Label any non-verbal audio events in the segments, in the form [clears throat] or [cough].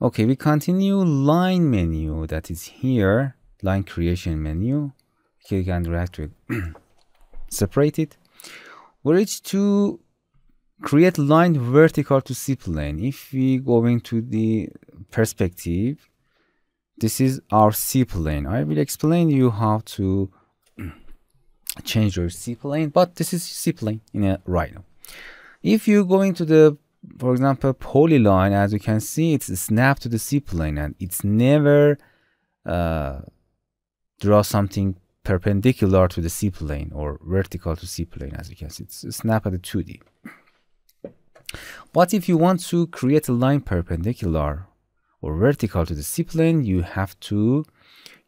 Okay, we continue line menu that is here, line creation menu. Click and drag to [clears throat] separate it. We reach to create line vertical to C-plane. If we go into the perspective, this is our C-plane. I will explain you how to [clears throat] change your C-plane, but this is C-plane in a Rhino. If you go into the for example, polyline, as you can see, it's snapped to the C-plane and it's never uh, draw something perpendicular to the C-plane or vertical to C-plane, as you can see. It's snap at the 2D. But if you want to create a line perpendicular or vertical to the C-plane, you have to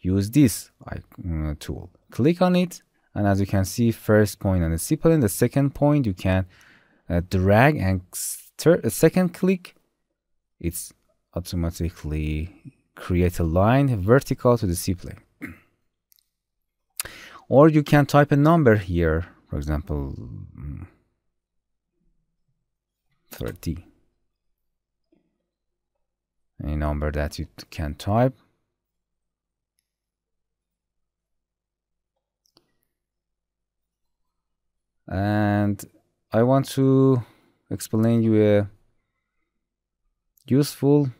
use this uh, tool. Click on it, and as you can see, first point on the C-plane, the second point you can uh, drag and third, a second click, it's automatically create a line vertical to the C-plane. [clears throat] or you can type a number here, for example, mm, 30. Any number that you can type. And I want to explain you a useful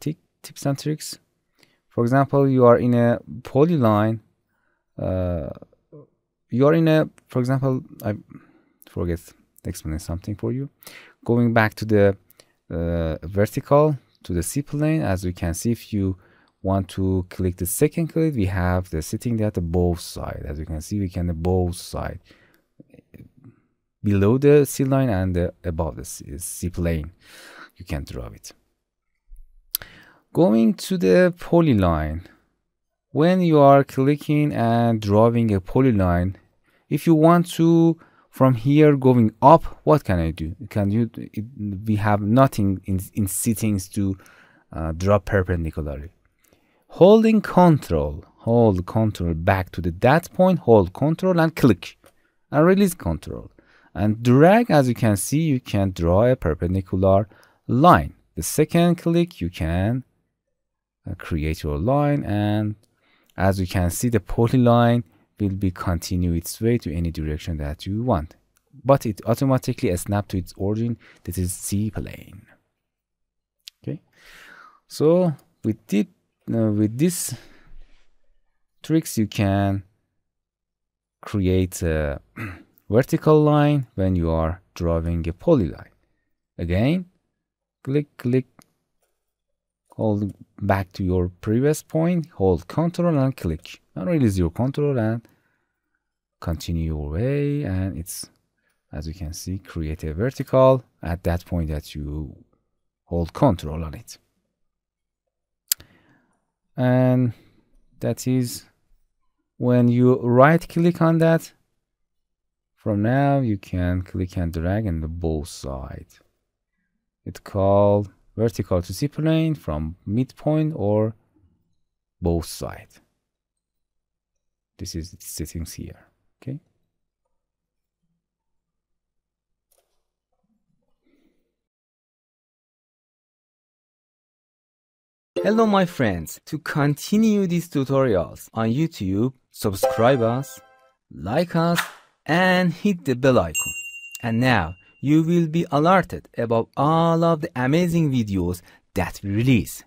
tips and tricks. For example, you are in a polyline. Uh, you are in a, for example, I forget explaining something for you. Going back to the uh, vertical to the C plane, as we can see, if you want to click the second click, we have the sitting there at the both side. As you can see, we can the both side below the C line and above the C plane. You can draw it. Going to the polyline, when you are clicking and drawing a polyline, if you want to from here going up, what can I do? Can you? It, we have nothing in, in settings to uh, draw perpendicularly. Holding control, hold control back to the that point, hold control and click and release control and drag as you can see you can draw a perpendicular line. The second click you can uh, create your line. And as you can see the polyline will be continue its way to any direction that you want. But it automatically snap to its origin that is C plane okay. So with it uh, with this tricks you can create a vertical line when you are drawing a polyline. Again, click, click, hold back to your previous point, hold control and click. And release your control and continue your way. And it's, as you can see, create a vertical at that point that you hold control on it. And that is when you right click on that from now, you can click and drag on the both sides. It's called vertical to C-plane from midpoint or both sides. This is the settings here, okay? Hello my friends, to continue these tutorials on YouTube, subscribe us, like us, and hit the bell icon. And now you will be alerted about all of the amazing videos that we release.